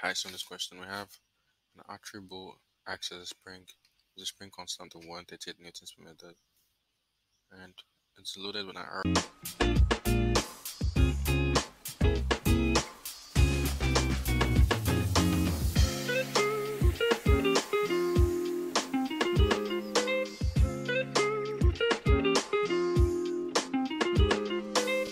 Hi, so in this question we have an archery acts as a spring. The spring constant of 138 newtons per meter and it's loaded with an.